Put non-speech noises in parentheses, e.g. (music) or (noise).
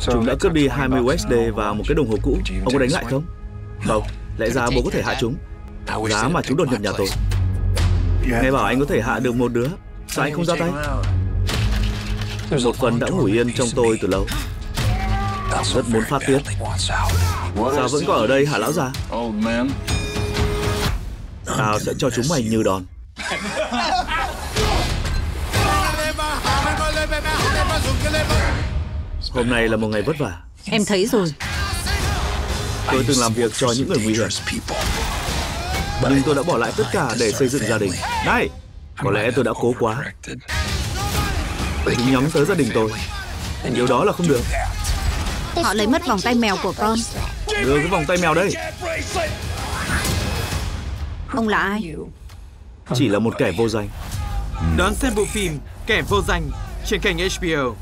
Chúng đã cướp đi 20 USD và một cái đồng hồ cũ. Ông có đánh lại không? Không, lẽ ra bố có thể hạ chúng. Giá mà chúng đột nhập nhà tôi. Nghe bảo anh có thể hạ được một đứa. Sao anh không ra tay? Một phần đã ngủ yên trong tôi từ lâu. Rất muốn phát tiết. Sao vẫn còn ở đây hả lão già? Tao sẽ cho chúng mày như đòn. (laughs) Hôm nay là một ngày vất vả. Em thấy rồi. Tôi từng làm việc cho những người nguy hiểm. Nhưng tôi đã bỏ lại tất cả để xây dựng gia đình. Này, có lẽ tôi đã cố quá. Chúng nhắm tới gia đình tôi. Điều đó là không được. Họ lấy mất vòng tay mèo của con. Đưa cái vòng tay mèo đây. Ông là ai? Chỉ là một kẻ vô danh. Đón xem bộ phim Kẻ vô danh trên kênh HBO.